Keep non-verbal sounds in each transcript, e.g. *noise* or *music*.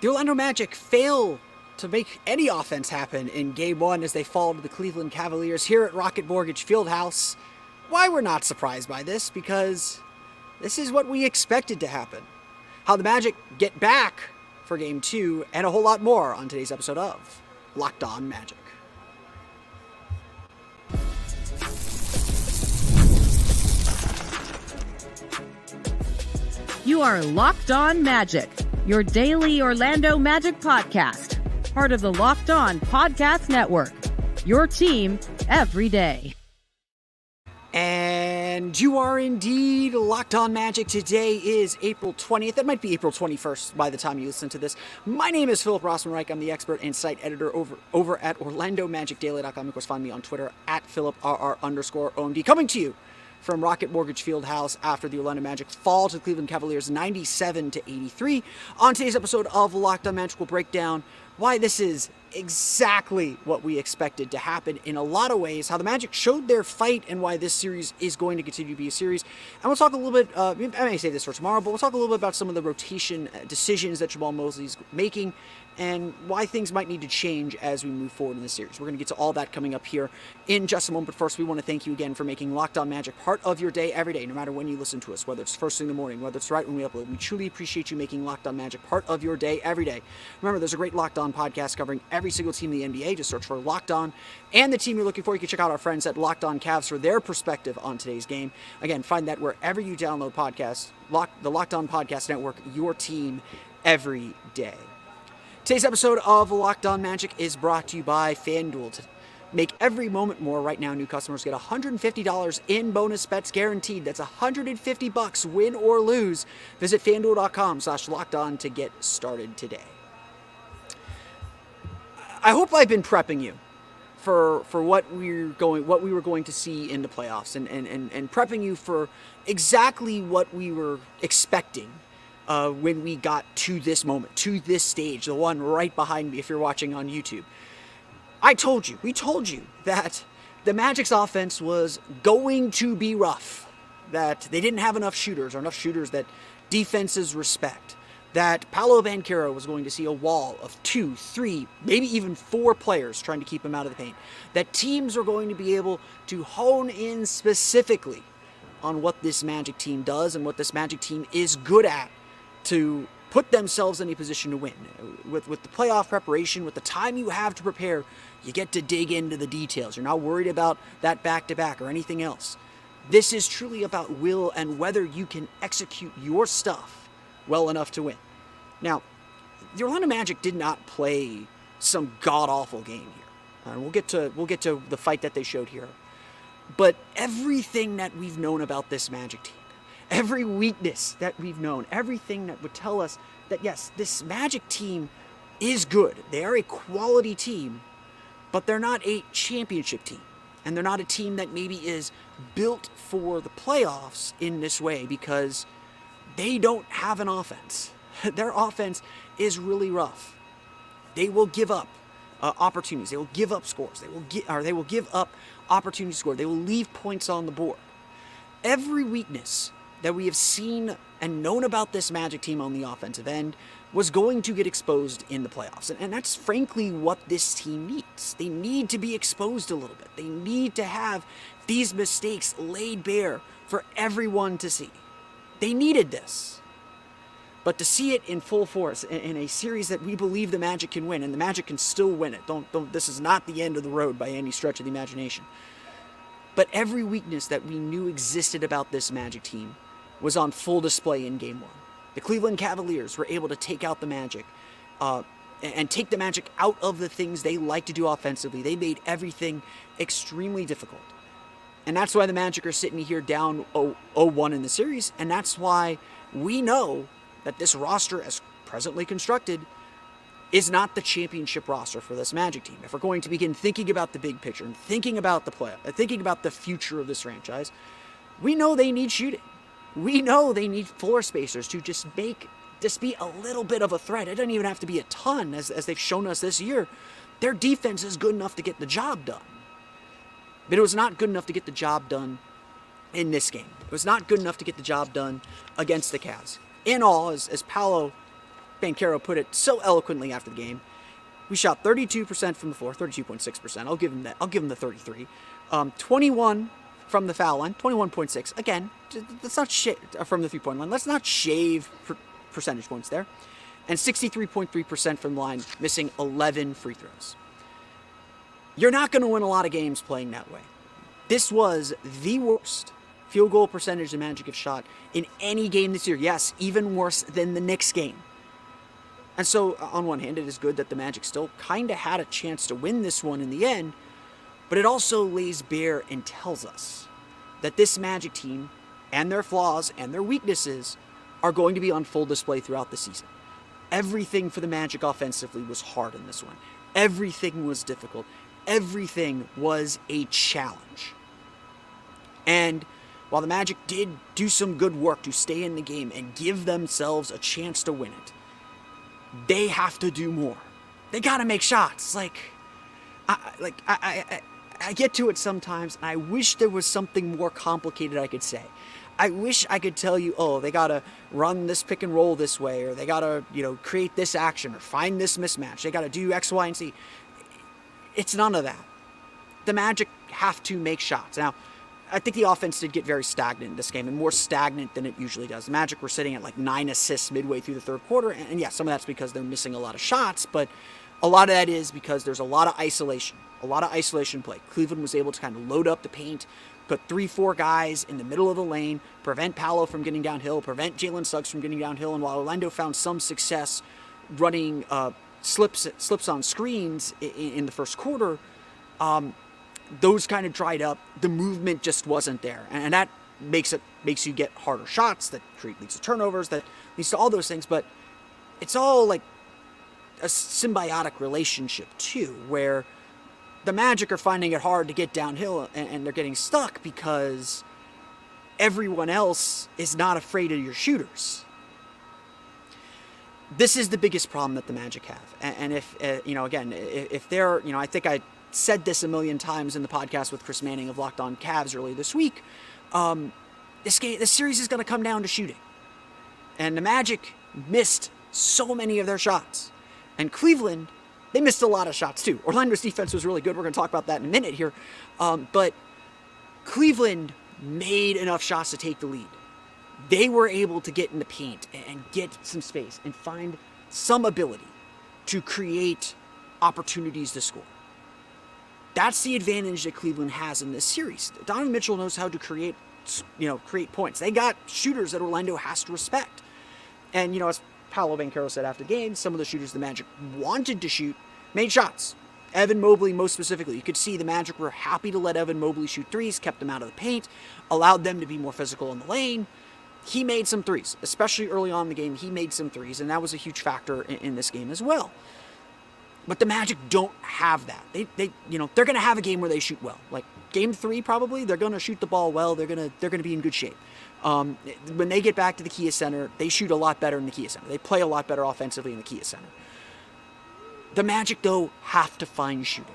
The Orlando Magic fail to make any offense happen in game one as they fall to the Cleveland Cavaliers here at Rocket Mortgage Fieldhouse. Why we're not surprised by this, because this is what we expected to happen. How the Magic get back for game two, and a whole lot more on today's episode of Locked On Magic. You are Locked On Magic, your daily Orlando Magic podcast, part of the Locked On Podcast Network. Your team every day. And you are indeed locked on magic. Today is April 20th. That might be April 21st by the time you listen to this. My name is Philip Rossman Reich. I'm the expert and site editor over, over at OrlandoMagicDaily.com. Of course, find me on Twitter at PhilipRR underscore OMD. Coming to you from Rocket Mortgage Fieldhouse after the Orlando Magic fall to the Cleveland Cavaliers 97 to 83. On today's episode of Locked On Magic, we'll break down why this is exactly what we expected to happen in a lot of ways, how the Magic showed their fight and why this series is going to continue to be a series. And we'll talk a little bit, uh, I may say this for tomorrow, but we'll talk a little bit about some of the rotation uh, decisions that Jamahl Mosley's making and why things might need to change as we move forward in the series. We're going to get to all that coming up here in just a moment. But first, we want to thank you again for making Locked On Magic part of your day every day, no matter when you listen to us, whether it's first thing in the morning, whether it's right when we upload. We truly appreciate you making Locked On Magic part of your day every day. Remember, there's a great Locked On podcast covering every single team in the NBA. Just search for Locked On and the team you're looking for. You can check out our friends at Locked On Cavs for their perspective on today's game. Again, find that wherever you download podcasts. Lock, the Locked On Podcast Network, your team every day. Today's episode of Locked On Magic is brought to you by FanDuel. To make every moment more right now, new customers get $150 in bonus bets guaranteed. That's 150 bucks, win or lose. Visit fanduel.com slash locked on to get started today. I hope I've been prepping you for for what we're going what we were going to see in the playoffs and, and, and, and prepping you for exactly what we were expecting uh, when we got to this moment, to this stage, the one right behind me if you're watching on YouTube. I told you, we told you that the Magic's offense was going to be rough, that they didn't have enough shooters or enough shooters that defenses respect, that Paolo Banchero was going to see a wall of two, three, maybe even four players trying to keep him out of the paint, that teams are going to be able to hone in specifically on what this Magic team does and what this Magic team is good at to put themselves in a position to win. With, with the playoff preparation, with the time you have to prepare, you get to dig into the details. You're not worried about that back to back or anything else. This is truly about will and whether you can execute your stuff well enough to win. Now, the Orlando Magic did not play some god awful game here. Uh, we'll get to we'll get to the fight that they showed here. But everything that we've known about this Magic team every weakness that we've known, everything that would tell us that yes, this Magic team is good. They are a quality team, but they're not a championship team. And they're not a team that maybe is built for the playoffs in this way because they don't have an offense. *laughs* Their offense is really rough. They will give up uh, opportunities. They will give up scores. They will get, or they will give up opportunities to score. They will leave points on the board. Every weakness that we have seen and known about this Magic team on the offensive end was going to get exposed in the playoffs. And, that's frankly what this team needs. They need to be exposed a little bit. They need to have these mistakes laid bare for everyone to see. They needed this. But to see it in full force in, in a series that we believe the Magic can win, and the Magic can still win it. Don't, don't, this is not the end of the road by any stretch of the imagination. But every weakness that we knew existed about this Magic team was on full display in game one. The Cleveland Cavaliers were able to take out the Magic uh, and take the Magic out of the things they like to do offensively. They made everything extremely difficult. And that's why the Magic are sitting here down 0-1 in the series. And that's why we know that this roster, as presently constructed, is not the championship roster for this Magic team. If we're going to begin thinking about the big picture and thinking about the play, thinking about the future of this franchise, we know they need shooting. We know they need floor spacers to just make this be a little bit of a threat. It doesn't even have to be a ton, as, as they've shown us this year. Their defense is good enough to get the job done. But it was not good enough to get the job done in this game. It was not good enough to get the job done against the Cavs. In all, as, as Paolo Banchero put it so eloquently after the game. We shot 32% from the floor, 32.6%. I'll give him that. I'll give him the 33. Um, 21 from the foul line, 21.6. Again, let's not sh- uh, from the three-point line. Let's not shave per- percentage points there. And 63.3% from the line, missing 11 free throws. You're not going to win a lot of games playing that way. This was the worst field goal percentage the Magic have shot in any game this year. Yes, even worse than the Knicks game. And so, uh, on one hand, it is good that the Magic still kind of had a chance to win this one in the end, but it also lays bare and tells us that this Magic team and their flaws and their weaknesses are going to be on full display throughout the season. Everything for the Magic offensively was hard in this one. Everything was difficult. Everything was a challenge. And while the Magic did do some good work to stay in the game and give themselves a chance to win it, they have to do more. They got to make shots. Like, I, like I, I, I get to it sometimes, and I wish there was something more complicated I could say. I wish I could tell you, oh, they gotta run this pick and roll this way, or they gotta, you know, create this action, or find this mismatch. They gotta do X, Y, and Z. It's none of that. The Magic have to make shots. Now, I think the offense did get very stagnant in this game, and more stagnant than it usually does. The Magic were sitting at like nine assists midway through the third quarter, and, and yeah, some of that's because they're missing a lot of shots, but a lot of that is because there's a lot of isolation, a lot of isolation play. Cleveland was able to kind of load up the paint, put three, four guys in the middle of the lane, prevent Paolo from getting downhill, prevent Jalen Suggs from getting downhill. And while Orlando found some success running uh, slips slips on screens in, in the first quarter, um, those kind of dried up. The movement just wasn't there, and, and that makes it makes you get harder shots that leads to turnovers that leads to all those things. But it's all like a symbiotic relationship too, where the Magic are finding it hard to get downhill and, and they're getting stuck because everyone else is not afraid of your shooters. This is the biggest problem that the Magic have, and, and if uh, you know, again, if, if they're, you know, I think I said this a million times in the podcast with Chris Manning of Locked On Cavs earlier this week. Um, this game, this series is going to come down to shooting, and the Magic missed so many of their shots. And Cleveland, they missed a lot of shots too. Orlando's defense was really good. We're going to talk about that in a minute here. Um, but Cleveland made enough shots to take the lead. They were able to get in the paint and get some space and find some ability to create opportunities to score. That's the advantage that Cleveland has in this series. Donovan Mitchell knows how to create, you know, create points. They got shooters that Orlando has to respect. And you know, as Paolo Banchero said after the game, some of the shooters the Magic wanted to shoot made shots. Evan Mobley, most specifically, you could see the Magic were happy to let Evan Mobley shoot threes, kept them out of the paint, allowed them to be more physical in the lane. He made some threes, especially early on in the game. He made some threes, and that was a huge factor in, in this game as well. But the Magic don't have that. They, they you know, they're going to have a game where they shoot well. Like game three, probably they're going to shoot the ball well. They're going to they're going to be in good shape. Um, when they get back to the Kia Center, they shoot a lot better in the Kia Center. They play a lot better offensively in the Kia Center. The Magic, though, have to find shooting.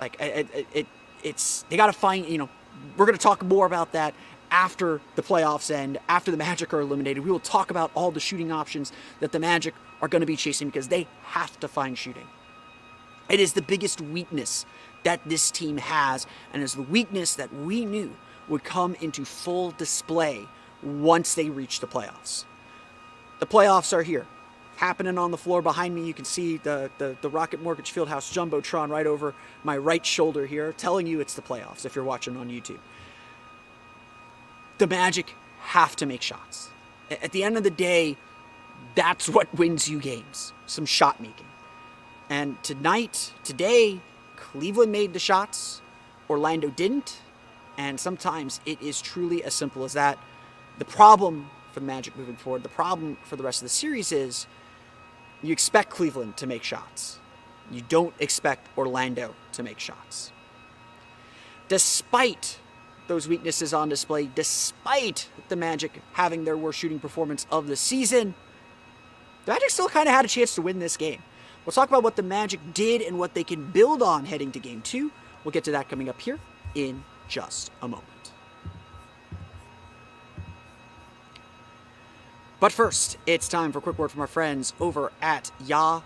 Like it, it, it it's they got to find. You know, we're going to talk more about that after the playoffs end, after the Magic are eliminated. We will talk about all the shooting options that the Magic are going to be chasing because they have to find shooting. It is the biggest weakness that this team has, and is the weakness that we knew would come into full display once they reach the playoffs. The playoffs are here, happening on the floor behind me. You can see the, the, the Rocket Mortgage Fieldhouse Jumbotron right over my right shoulder here, telling you it's the playoffs if you're watching on YouTube. The Magic have to make shots. At the end of the day, that's what wins you games some shot making. And tonight, today, Cleveland made the shots, Orlando didn't. And sometimes it is truly as simple as that. The problem for the Magic moving forward, the problem for the rest of the series is you expect Cleveland to make shots. You don't expect Orlando to make shots. Despite those weaknesses on display, despite the Magic having their worst shooting performance of the season, the Magic still kind of had a chance to win this game. We'll talk about what the Magic did and what they can build on heading to game two. We'll get to that coming up here in just a moment. But first, it's time for a quick word from our friends over at Yahoo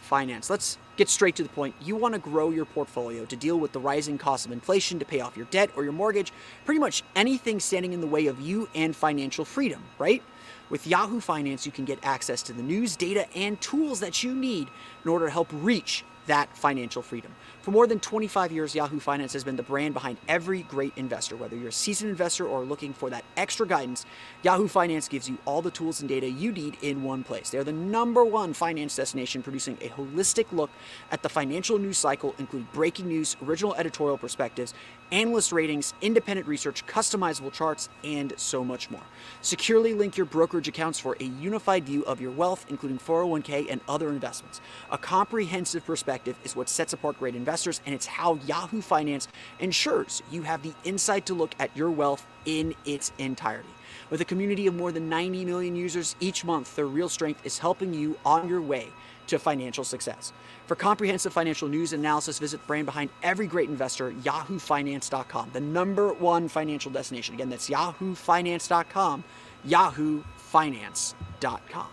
Finance. Let's get straight to the point. You want to grow your portfolio to deal with the rising cost of inflation, to pay off your debt or your mortgage, pretty much anything standing in the way of you and financial freedom, right? With Yahoo Finance, you can get access to the news, data, and tools that you need in order to help reach that financial freedom. For more than 25 years, Yahoo Finance has been the brand behind every great investor. Whether you're a seasoned investor or looking for that extra guidance, Yahoo Finance gives you all the tools and data you need in one place. They're the number one finance destination producing a holistic look at the financial news cycle, including breaking news, original editorial perspectives, analyst ratings, independent research, customizable charts, and so much more. Securely link your brokerage accounts for a unified view of your wealth, including 401k and other investments. A comprehensive perspective is what sets apart great investors, and it's how Yahoo Finance ensures you have the insight to look at your wealth in its entirety. With a community of more than 90 million users each month, their real strength is helping you on your way to financial success. For comprehensive financial news and analysis, visit the brand behind every great investor, yahoofinance.com, the number one financial destination. Again, that's yahoofinance.com, yahoofinance.com.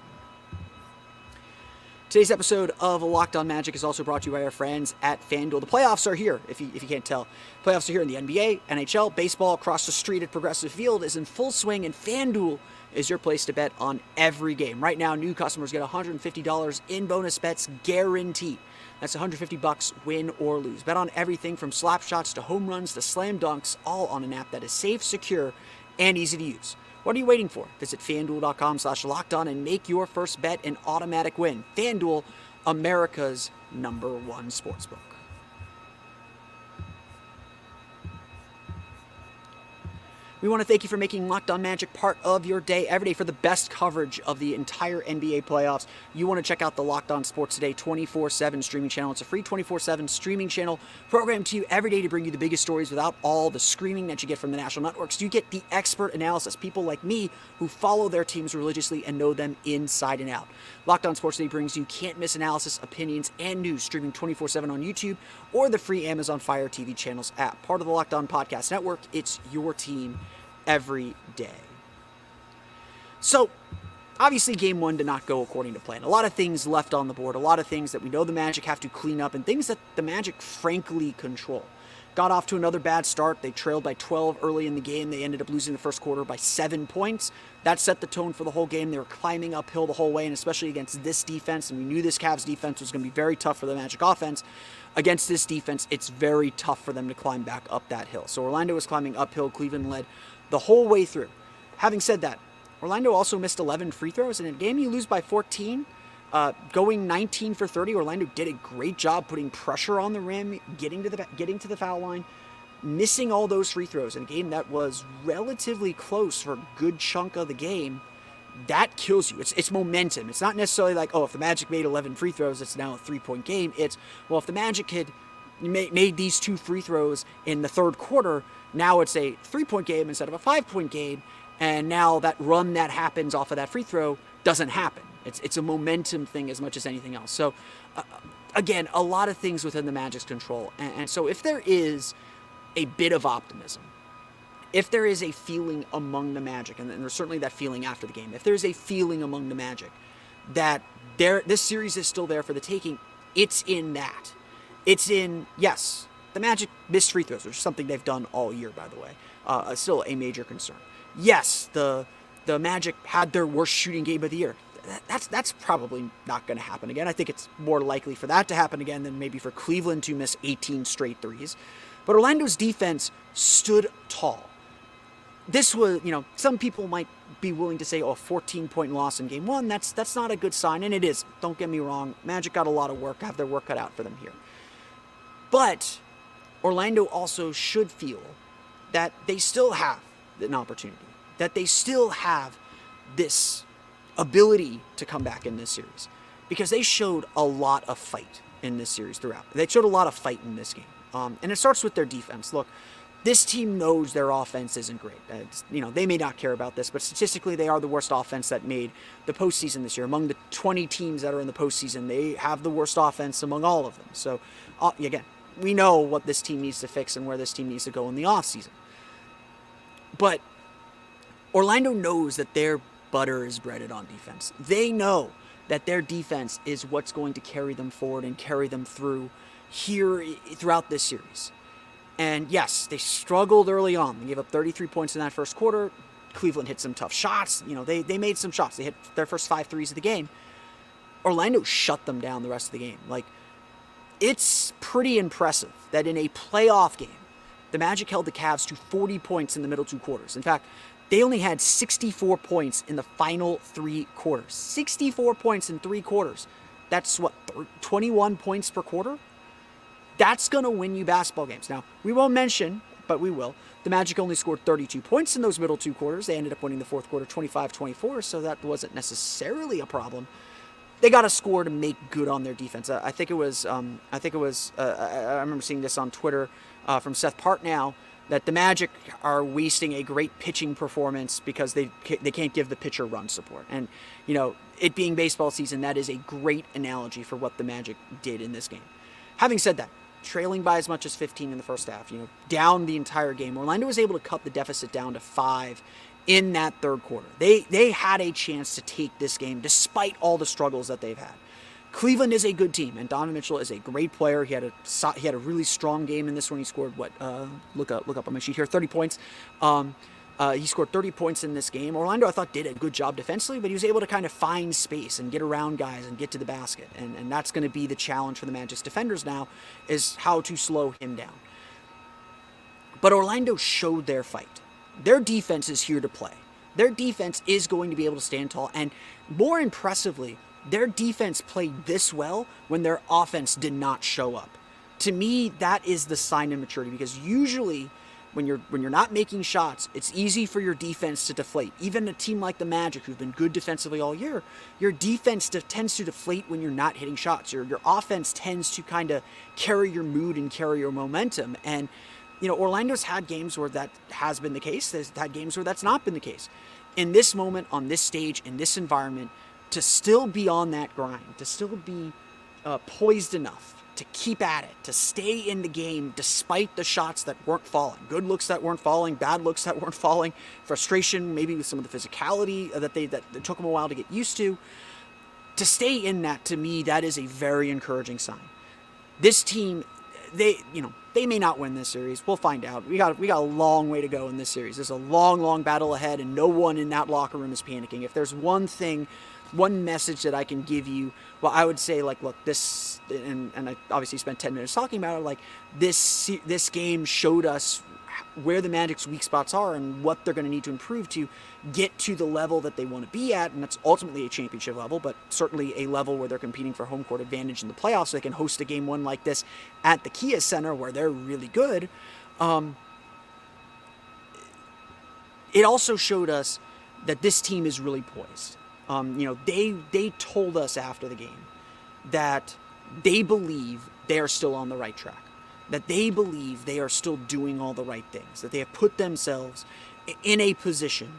Today's episode of Locked On Magic is also brought to you by our friends at FanDuel. The playoffs are here, if you, if you can't tell. Playoffs are here in the NBA, NHL, baseball across the street at Progressive Field is in full swing, and FanDuel is your place to bet on every game. Right now, new customers get $150 in bonus bets guaranteed. That's 150 bucks win or lose. Bet on everything from slap shots to home runs to slam dunks, all on an app that is safe, secure, and easy to use. What are you waiting for? Visit fanduel.com slash locked on and make your first bet an automatic win. FanDuel, America's number one sportsbook. We want to thank you for making Locked On Magic part of your day every day for the best coverage of the entire NBA playoffs. You want to check out the Locked On Sports Today 24 7 streaming channel. It's a free 24 7 streaming channel programmed to you every day to bring you the biggest stories without all the screaming that you get from the national networks. You get the expert analysis, people like me who follow their teams religiously and know them inside and out. Locked On Sports Today brings you can't miss analysis, opinions, and news streaming 24 7 on YouTube or the free Amazon Fire TV channels app. Part of the Locked On Podcast Network, it's your team every day. So, obviously, game one did not go according to plan. A lot of things left on the board, a lot of things that we know the Magic have to clean up, and things that the Magic frankly control. Got off to another bad start. They trailed by 12 early in the game. They ended up losing the first quarter by seven points. That set the tone for the whole game. They were climbing uphill the whole way, and especially against this defense. And we knew this Cavs defense was going to be very tough for the Magic offense. Against this defense, it's very tough for them to climb back up that hill. So Orlando was climbing uphill. Cleveland led the whole way through. Having said that, Orlando also missed 11 free throws. In a game you lose by 14, uh, going 19 for 30, Orlando did a great job putting pressure on the rim, getting to the getting to the foul line, missing all those free throws in a game that was relatively close for a good chunk of the game. That kills you. It's it's momentum. It's not necessarily like oh, if the Magic made 11 free throws, it's now a three point game. It's well, if the Magic had made, made these two free throws in the third quarter, now it's a three point game instead of a five point game. And now that run that happens off of that free throw doesn't happen. It's, it's a momentum thing as much as anything else. So, uh, again, a lot of things within the Magic's control. And, and so, if there is a bit of optimism, if there is a feeling among the Magic, and there's certainly that feeling after the game, if there's a feeling among the Magic that there, this series is still there for the taking, it's in that. It's in, yes, the Magic missed free throws, which is something they've done all year, by the way. Uh, still a major concern. Yes, the the Magic had their worst shooting game of the year. That's that's probably not going to happen again. I think it's more likely for that to happen again than maybe for Cleveland to miss 18 straight threes. But Orlando's defense stood tall. This was, you know, some people might be willing to say, "Oh, a 14 point loss in game one. That's that's not a good sign," and it is. Don't get me wrong. Magic got a lot of work, have their work cut out for them here. But Orlando also should feel that they still have an opportunity, that they still have this ability to come back in this series because they showed a lot of fight in this series throughout. They showed a lot of fight in this game. Um, and it starts with their defense. Look, this team knows their offense isn't great. It's, you know, they may not care about this, but statistically, they are the worst offense that made the postseason this year. Among the 20 teams that are in the postseason, they have the worst offense among all of them. So, uh, again, we know what this team needs to fix and where this team needs to go in the offseason. But Orlando knows that their butter is breaded on defense. They know that their defense is what's going to carry them forward and carry them through here throughout this series. And yes, they struggled early on. They gave up 33 points in that first quarter. Cleveland hit some tough shots. You know, they, they made some shots. They hit their first five threes of the game. Orlando shut them down the rest of the game. Like, it's pretty impressive that in a playoff game, the Magic held the Cavs to 40 points in the middle two quarters. In fact, they only had 64 points in the final three quarters. 64 points in three quarters. That's what, 21 points per quarter? That's going to win you basketball games. Now, we won't mention, but we will. The Magic only scored 32 points in those middle two quarters. They ended up winning the fourth quarter 25 24, so that wasn't necessarily a problem. They got a score to make good on their defense. I think it was, um, I think it was, uh, I remember seeing this on Twitter uh, from Seth Partnow that the Magic are wasting a great pitching performance because they they can't give the pitcher run support. And you know, it being baseball season, that is a great analogy for what the Magic did in this game. Having said that, trailing by as much as 15 in the first half, you know, down the entire game. Orlando was able to cut the deficit down to five in that third quarter. They they had a chance to take this game despite all the struggles that they've had. Cleveland is a good team, and Donovan Mitchell is a great player. He had a he had a really strong game in this one. He scored what? Uh, look up look up on my sheet here. 30 points. Um, uh, he scored 30 points in this game. Orlando, I thought, did a good job defensively, but he was able to kind of find space and get around guys and get to the basket. And, and that's going to be the challenge for the Magic's defenders now, is how to slow him down. But Orlando showed their fight. Their defense is here to play. Their defense is going to be able to stand tall. And more impressively, their defense played this well when their offense did not show up. To me, that is the sign of maturity because usually when you're when you're not making shots, it's easy for your defense to deflate. Even a team like the Magic, who've been good defensively all year, your defense de- tends to deflate when you're not hitting shots. Your your offense tends to kind of carry your mood and carry your momentum. And you know, Orlando's had games where that has been the case. There's had games where that's not been the case. In this moment, on this stage, in this environment, to still be on that grind, to still be uh, poised enough to keep at it, to stay in the game despite the shots that weren't falling, good looks that weren't falling, bad looks that weren't falling, frustration maybe with some of the physicality that they that took them a while to get used to. To stay in that, to me, that is a very encouraging sign. This team, they you know they may not win this series. We'll find out. We got we got a long way to go in this series. There's a long, long battle ahead, and no one in that locker room is panicking. If there's one thing one message that I can give you, well, I would say like, look, this, and, and I obviously spent 10 minutes talking about it, like this, this game showed us where the Magic's weak spots are and what they're going to need to improve to get to the level that they want to be at, and that's ultimately a championship level, but certainly a level where they're competing for home court advantage in the playoffs. So they can host a game one like this at the Kia Center where they're really good. Um, it also showed us that this team is really poised. Um, you know, they they told us after the game that they believe they are still on the right track, that they believe they are still doing all the right things, that they have put themselves in a position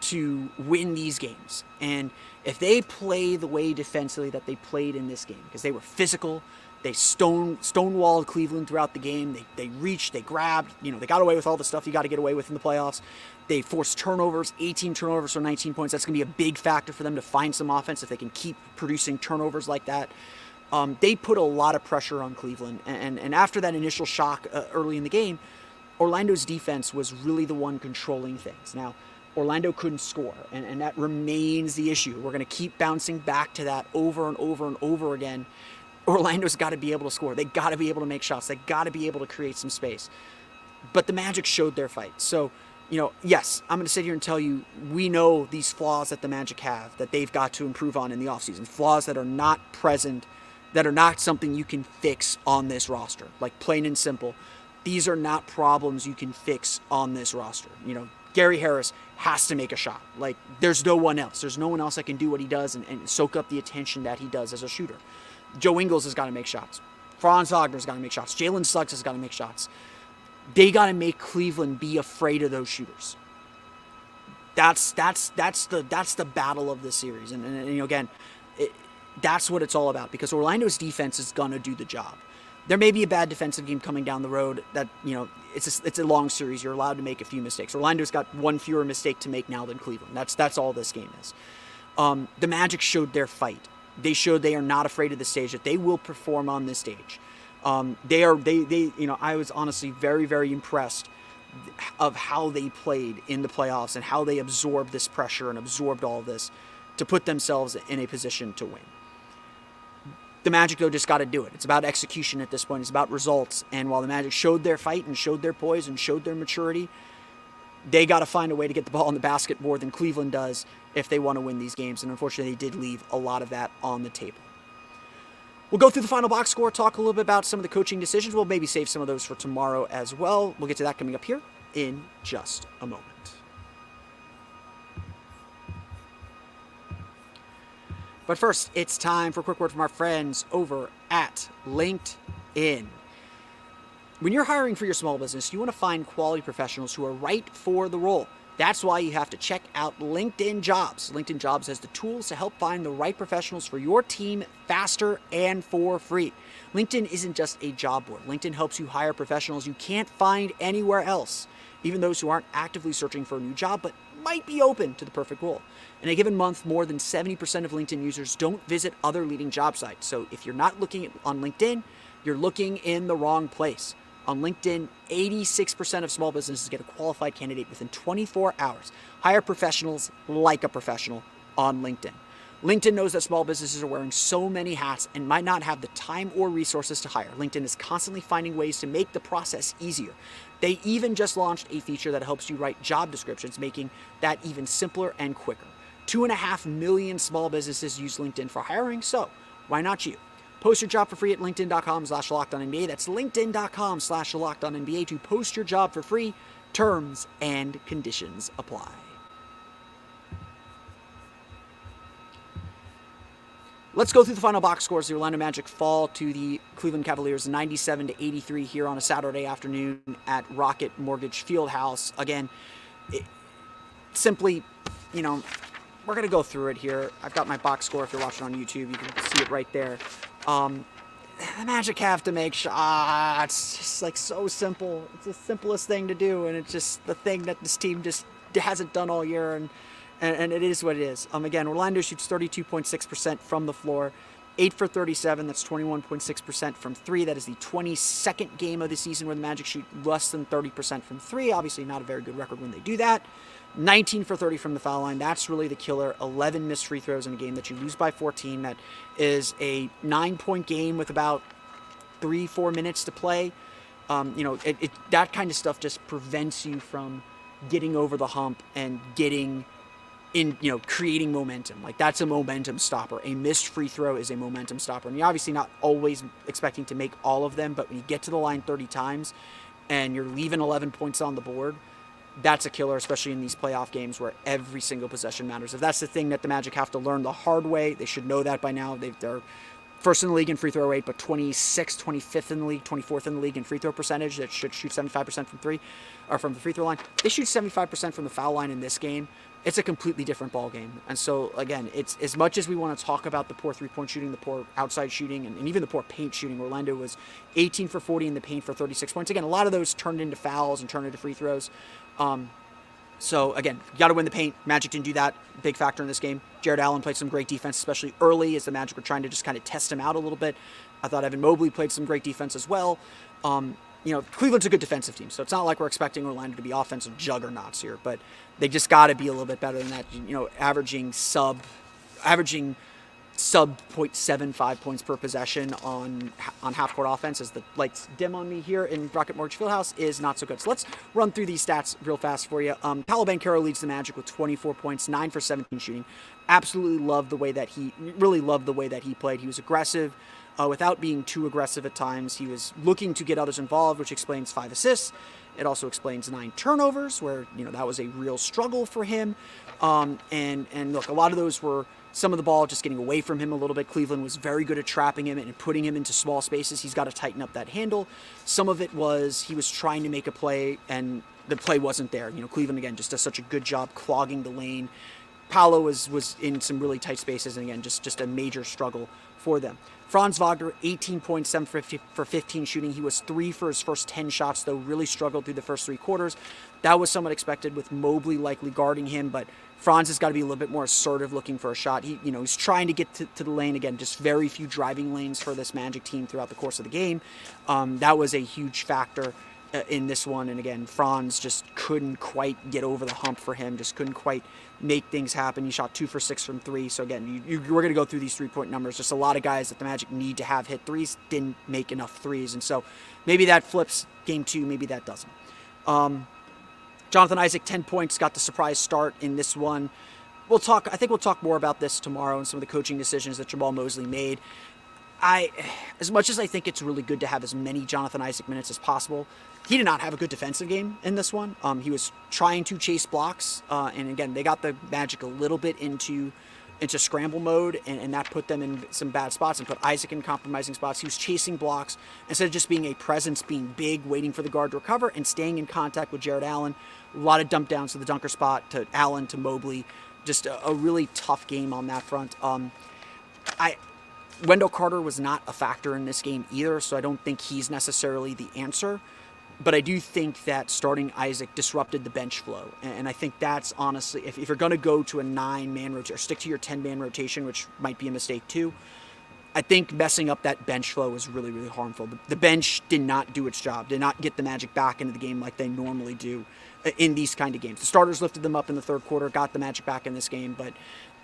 to win these games. And if they play the way defensively that they played in this game, because they were physical, they stone stonewalled Cleveland throughout the game. They they reached, they grabbed, you know, they got away with all the stuff you got to get away with in the playoffs. They forced turnovers, 18 turnovers for 19 points. That's going to be a big factor for them to find some offense if they can keep producing turnovers like that. Um, they put a lot of pressure on Cleveland, and and, after that initial shock uh, early in the game, Orlando's defense was really the one controlling things. Now. Orlando couldn't score, and, and that remains the issue. We're going to keep bouncing back to that over and over and over again Orlando's got to be able to score. They got to be able to make shots. They got to be able to create some space. But the Magic showed their fight. So, you know, yes, I'm going to sit here and tell you we know these flaws that the Magic have that they've got to improve on in the offseason. Flaws that are not present, that are not something you can fix on this roster. Like plain and simple. These are not problems you can fix on this roster. You know, Gary Harris has to make a shot. Like there's no one else. There's no one else that can do what he does and, and soak up the attention that he does as a shooter. Joe Ingles has got to make shots. Franz Wagner's got to make shots. Jalen Suggs has got to make shots. They got to make Cleveland be afraid of those shooters. That's that's that's the that's the battle of the series, and, and, and you know again, that's what it's all about because Orlando's defense is gonna do the job. there may be a bad defensive game coming down the road. That you know, it's a, it's a long series. You're allowed to make a few mistakes. Orlando's got one fewer mistake to make now than Cleveland. That's that's all this game is. Um, the Magic showed their fight. They showed they are not afraid of the stage. That they will perform on this stage. Um, they are they they you know I was honestly very very impressed of how they played in the playoffs and how they absorbed this pressure and absorbed all this to put themselves in a position to win. The Magic, though, just got to do it. It's about execution at this point. It's about results. And while the Magic showed their fight and showed their poise and showed their maturity, they got to find a way to get the ball in the basket more than Cleveland does if they want to win these games. And unfortunately, they did leave a lot of that on the table. We'll go through the final box score, talk a little bit about some of the coaching decisions. We'll maybe save some of those for tomorrow as well. We'll get to that coming up here in just a moment. But first, it's time for a quick word from our friends over at LinkedIn. When you're hiring for your small business, you want to find quality professionals who are right for the role. That's why you have to check out LinkedIn Jobs. LinkedIn Jobs has the tools to help find the right professionals for your team faster and for free. LinkedIn isn't just a job board. LinkedIn helps you hire professionals you can't find anywhere else, even those who aren't actively searching for a new job but might be open to the perfect role. In a given month, more than 70% of LinkedIn users don't visit other leading job sites. So if you're not looking on LinkedIn, you're looking in the wrong place. On LinkedIn, 86% of small businesses get a qualified candidate within 24 hours. Hire professionals like a professional on LinkedIn. LinkedIn knows that small businesses are wearing so many hats and might not have the time or resources to hire. LinkedIn is constantly finding ways to make the process easier. They even just launched a feature that helps you write job descriptions, making that even simpler and quicker. Two and a half million small businesses use LinkedIn for hiring, so why not you? Post your job for free at linkedin.com slash NBA. That's linkedin.com slash NBA to post your job for free. Terms and conditions apply. Let's go through the final box scores. The Orlando Magic fall to the Cleveland Cavaliers 97 to 83 here on a Saturday afternoon at Rocket Mortgage Fieldhouse. Again, it, simply, you know, we're going to go through it here. I've got my box score if you're watching on YouTube. You can see it right there. Um, the Magic have to make shots. It's just like so simple. It's the simplest thing to do, and it's just the thing that this team just hasn't done all year, and and, and it is what it is. Um, again, Orlando shoots 32.6% from the floor, eight for 37. That's 21.6% from three. That is the 22nd game of the season where the Magic shoot less than 30% from three. Obviously, not a very good record when they do that. 19 for 30 from the foul line. That's really the killer. 11 missed free throws in a game that you lose by 14. That is a nine point game with about three, four minutes to play. Um, you know, it, it, that kind of stuff just prevents you from getting over the hump and getting in, you know, creating momentum. Like that's a momentum stopper. A missed free throw is a momentum stopper. And you're obviously not always expecting to make all of them, but when you get to the line 30 times and you're leaving 11 points on the board, that's a killer, especially in these playoff games where every single possession matters. If that's the thing that the Magic have to learn the hard way, they should know that by now. they are first in the league in free throw rate, but 26th, 25th in the league, 24th in the league in free throw percentage. That should shoot 75% from three, or from the free throw line. They shoot 75% from the foul line in this game. It's a completely different ball game. And so again, it's as much as we want to talk about the poor three-point shooting, the poor outside shooting, and, and even the poor paint shooting. Orlando was 18 for 40 in the paint for 36 points. Again, a lot of those turned into fouls and turned into free throws. Um, so again, got to win the paint. Magic didn't do that. Big factor in this game. Jarrett Allen played some great defense, especially early as the Magic were trying to just kind of test him out a little bit. I thought Evan Mobley played some great defense as well. Um, you know, Cleveland's a good defensive team, so it's not like we're expecting Orlando to be offensive juggernauts here, but they just got to be a little bit better than that. You know, averaging sub, averaging sub 0.75 points per possession on on half court offense as the lights dim on me here in Rocket Mortgage Fieldhouse is not so good. So let's run through these stats real fast for you. Um, Paolo Banchero leads the Magic with 24 points, 9 for 17 shooting. Absolutely love the way that he really loved the way that he played. He was aggressive. Uh, without being too aggressive at times, he was looking to get others involved, which explains five assists. It also explains nine turnovers, where you know that was a real struggle for him. Um, and and look, a lot of those were some of the ball just getting away from him a little bit. Cleveland was very good at trapping him and putting him into small spaces. He's got to tighten up that handle. Some of it was he was trying to make a play and the play wasn't there. You know, Cleveland again just does such a good job clogging the lane. Paolo was was in some really tight spaces and again just just a major struggle for them. Franz Wagner, 18 points, 7 for 15 shooting. He was three for his first 10 shots, though, really struggled through the first three quarters. That was somewhat expected with Mobley likely guarding him, but Franz has got to be a little bit more assertive looking for a shot. He, you know, he's trying to get to, to the lane again, just very few driving lanes for this Magic team throughout the course of the game. Um, that was a huge factor in this one. And again, Franz just couldn't quite get over the hump for him, just couldn't quite make things happen. He shot two for six from three. So again, you, you, we're going to go through these three point numbers. Just a lot of guys that the Magic need to have hit threes didn't make enough threes. And so maybe that flips game two, maybe that doesn't. Um, Jonathan Isaac, 10 points, got the surprise start in this one. We'll talk, I think we'll talk more about this tomorrow and some of the coaching decisions that Jamahl Mosley made. I, as much as I think it's really good to have as many Jonathan Isaac minutes as possible, he did not have a good defensive game in this one. Um, he was trying to chase blocks, uh, and again, they got the Magic a little bit into into scramble mode, and, and, that put them in some bad spots and put Isaac in compromising spots. He was chasing blocks instead of just being a presence, being big, waiting for the guard to recover, and staying in contact with Jarrett Allen. A lot of dump downs to the dunker spot, to Allen, to Mobley. Just a, a really tough game on that front. Um, I Wendell Carter was not a factor in this game either, so I don't think he's necessarily the answer. But I do think that starting Isaac disrupted the bench flow. And I think that's honestly, if, if you're going to go to a nine man rotation or stick to your 10 man rotation, which might be a mistake too, I think messing up that bench flow was really, really harmful. The bench did not do its job, did not get the Magic back into the game like they normally do uh, in these kind of games. The starters lifted them up in the third quarter, got the Magic back in this game, but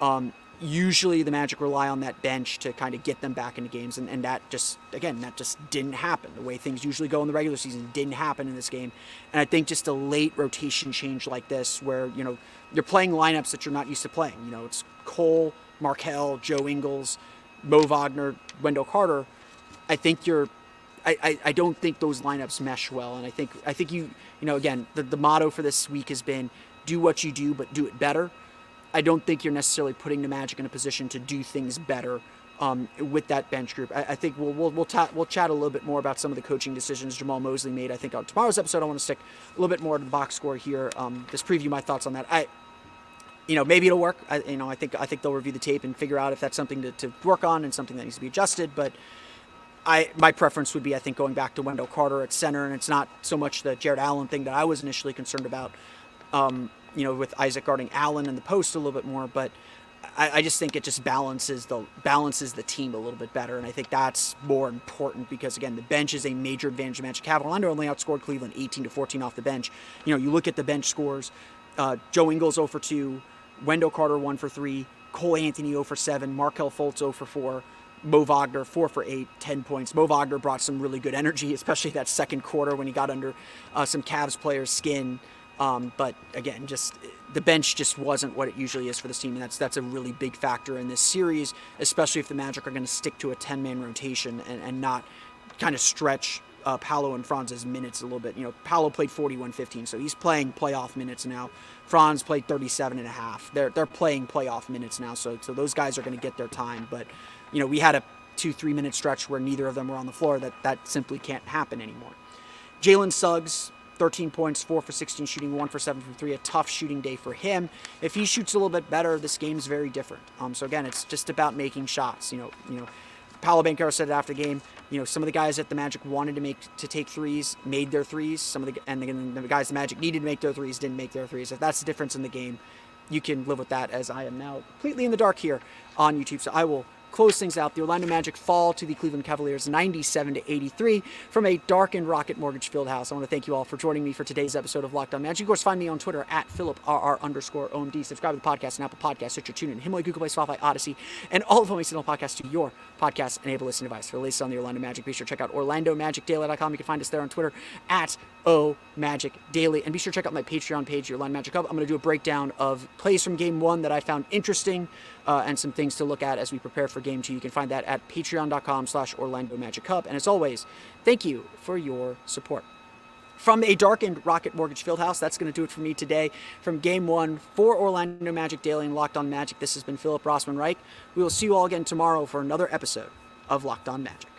um, usually the Magic rely on that bench to kind of get them back into games, and, and that just again that just didn't happen. The way things usually go in the regular season didn't happen in this game, and I think just a late rotation change like this, where you know you're playing lineups that you're not used to playing. You know it's Cole, Markelle, Joe Ingles, Mo Wagner, Wendell Carter. I think you're. I, I, I don't think those lineups mesh well, and I think I think you you know again the, the motto for this week has been do what you do, but do it better I don't think you're necessarily putting the Magic in a position to do things better um, with that bench group. I, I think we'll we'll we'll, ta- we'll, chat a little bit more about some of the coaching decisions Jamahl Mosley made. I think on tomorrow's episode, I want to stick a little bit more to the box score here. Um, just preview my thoughts on that. I, you know, maybe it'll work. I, you know, I think I think they'll review the tape and figure out if that's something to, to work on and something that needs to be adjusted. But I my preference would be I think going back to Wendell Carter at center, and it's not so much the Jarrett Allen thing that I was initially concerned about. Um, you know, with Isaac guarding Allen in the post a little bit more, but I, I, just think it just balances the balances the team a little bit better, and I think that's more important because again, the bench is a major advantage of Magic Capital. Orlando only outscored Cleveland 18 to 14 off the bench. You know, you look at the bench scores: uh, Joe Ingles 0 for 2, Wendell Carter 1 for 3, Cole Anthony 0 for 7, Markelle Fultz 0 for 4. Mo Wagner, four for eight, 10 points. Mo Wagner brought some really good energy, *laughs* especially that second quarter when he got under uh, some Cavs players' skin. Um, but again, just the bench just wasn't what it usually is for this team, and that's that's a really big factor in this series, especially if the Magic are going to stick to a 10-man rotation and, and not kind of stretch uh, Paolo and Franz's minutes a little bit. You know, Paolo played 41-15, so he's playing playoff minutes now. Franz played 37 and a half. They're they're playing playoff minutes now, so so those guys are going to get their time. But you know, we had a two three minute stretch where neither of them were on the floor. That that simply can't happen anymore. Jalen Suggs 13 points, 4 for 16 shooting, 1 for 7 from 3. A tough shooting day for him. If he shoots a little bit better, this game's very different. Um, so again, it's just about making shots. You know, you know, Paolo Banchero said it after the game. You know, some of the guys that the Magic wanted to make to take threes made their threes. Some of the and the, the guys the Magic needed to make their threes didn't make their threes. If that's the difference in the game, you can live with that. As I am now completely in the dark here on YouTube, so I will close things out. The Orlando Magic fall to the Cleveland Cavaliers 97 to 83 from a darkened Rocket Mortgage Fieldhouse. I want to thank you all for joining me for today's episode of Locked On Magic. Of course, find me on Twitter at PhilipRR underscore OMD. Subscribe to the podcast and Apple Podcasts, Stitcher, TuneIn, Himalaya, Google Play, Spotify, Audacy, and all of the Signal podcasts to your podcast enabled listening device. For the latest on the Orlando Magic, be sure to check out OrlandoMagicDaily.com. You can find us there on Twitter at O Magic Daily. And be sure to check out my Patreon page, Your Orlando Magic Hub. I'm going to do a breakdown of plays from game one that I found interesting uh, and some things to look at as we prepare for game two. You can find that at patreon.com slash Orlando Magic Hub. And as always, thank you for your support. From a darkened Rocket Mortgage Fieldhouse, that's going to do it for me today. From Game 1 for Orlando Magic Daily and Locked On Magic, this has been Philip Rossman Reich. We will see you all again tomorrow for another episode of Locked On Magic.